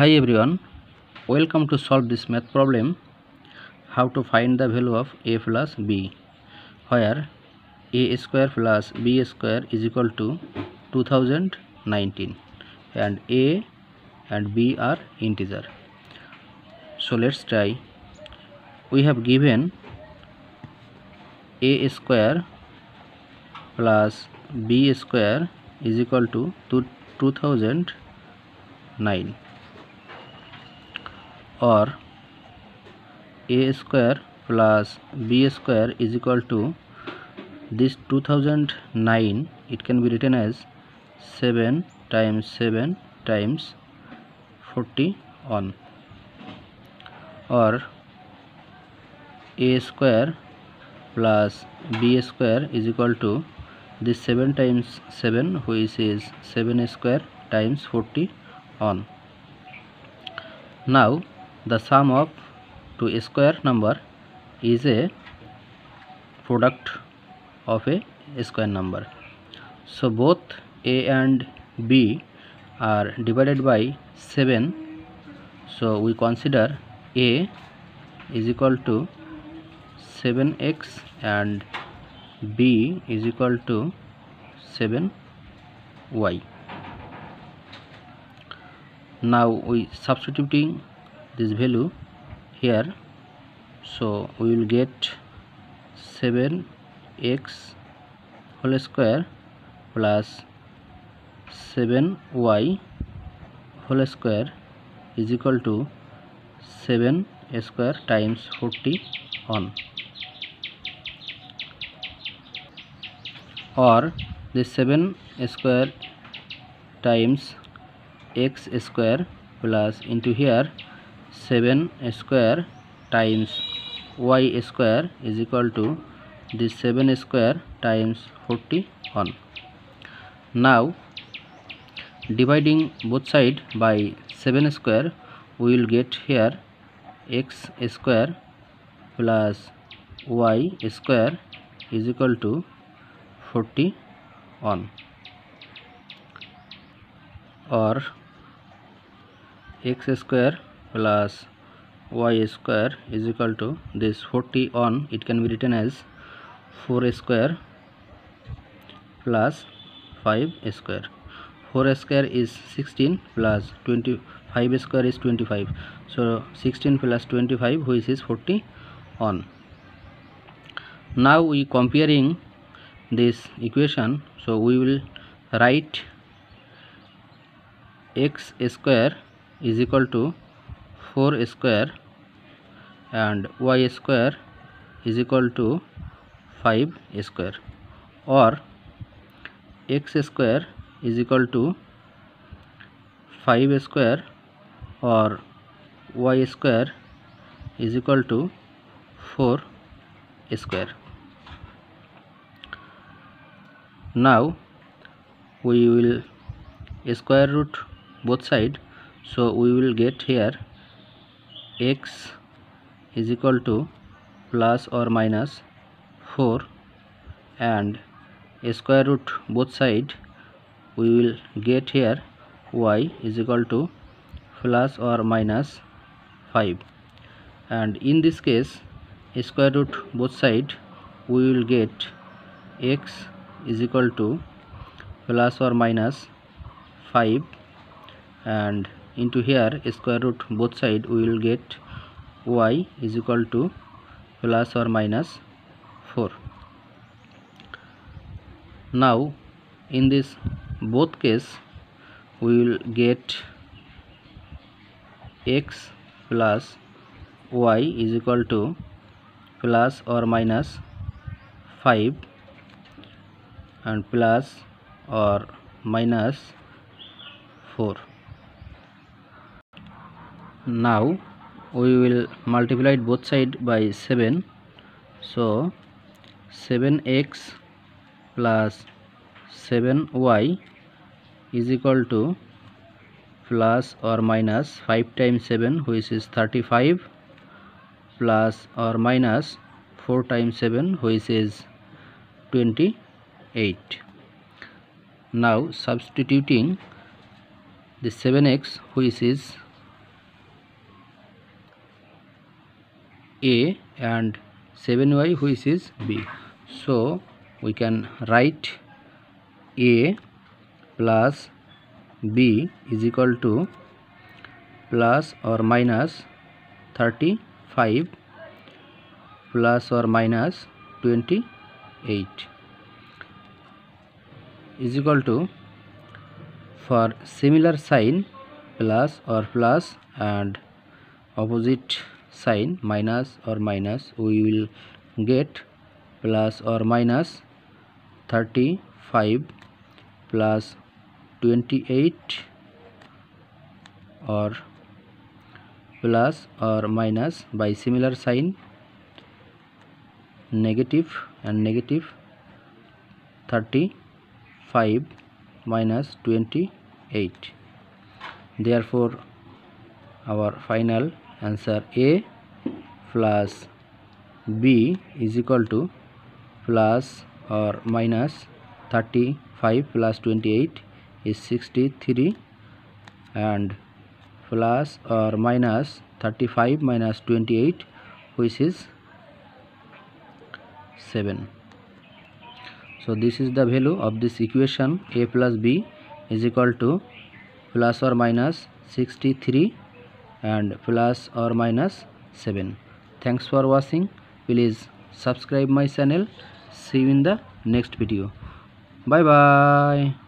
hi everyone. Welcome to solve this math problem how to find the value of a plus b where a square plus b square is equal to 2019 and a and b are integer. So let's try. We have given a square plus b square is equal to 2009 or a square plus b square is equal to this 2009 it can be written as 7 times 7 times 41 or a square plus b square is equal to this 7 times 7 which is 7 square times 40 on now the sum of two square number is a product of a square number. So both a and b are divided by 7 so we consider a is equal to 7x and b is equal to 7y now we substituting this value here. So we will get 7x whole square plus 7y whole square is equal to 7 square times 41 or the 7 square times x square plus into here 7 square times y square is equal to this 7 square times 41 now dividing both side by 7 square we will get here x square plus y square is equal to 41 or x square plus y square is equal to this 40 on it can be written as 4 square plus 5 square. 4 square is 16 plus 25 square is 25 so 16 plus 25 which is 40 on. Now we comparing this equation. So we will write x square is equal to 4 square and y square is equal to 5 square or x square is equal to 5 square or y square is equal to 4 square. Now we will square root both side. So we will get here x is equal to plus or minus 4 and square root both side we will get here y is equal to plus or minus 5 and in this case square root both side we will get x is equal to plus or minus 5 and into here square root both side we will get y is equal to plus or minus 4 now in this both case we will get x plus y is equal to plus or minus 5 and plus or minus 4 now we will multiply both side by 7 so 7x plus 7y is equal to plus or minus 5 times 7 which is 35 plus or minus 4 times 7 which is 28 now substituting the 7x which is a and 7y which is b. So we can write a plus b is equal to plus or minus 35 plus or minus 28 is equal to for similar sign plus or plus and opposite sign minus or minus we will get plus or minus 35 plus 28 or plus or minus by similar sign negative and negative 35 minus 28 therefore our final answer a plus b is equal to plus or minus 35 plus 28 is 63 and plus or minus 35 minus 28 which is 7 so this is the value of this equation. A plus b is equal to plus or minus 63 and plus or minus 7 thanks for watching. Please subscribe my channel. See you in the next video. Bye bye